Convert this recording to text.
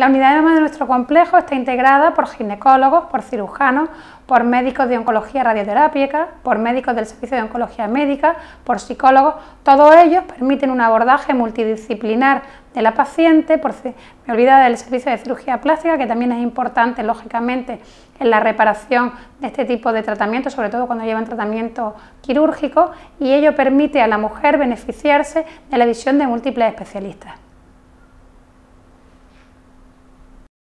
La unidad de nuestro complejo está integrada por ginecólogos, por cirujanos, por médicos de oncología radioterápica, por médicos del servicio de oncología médica, por psicólogos. Todos ellos permiten un abordaje multidisciplinar de la paciente, por, me olvida del servicio de cirugía plástica, que también es importante, lógicamente, en la reparación de este tipo de tratamiento, sobre todo cuando llevan tratamiento quirúrgico, y ello permite a la mujer beneficiarse de la visión de múltiples especialistas.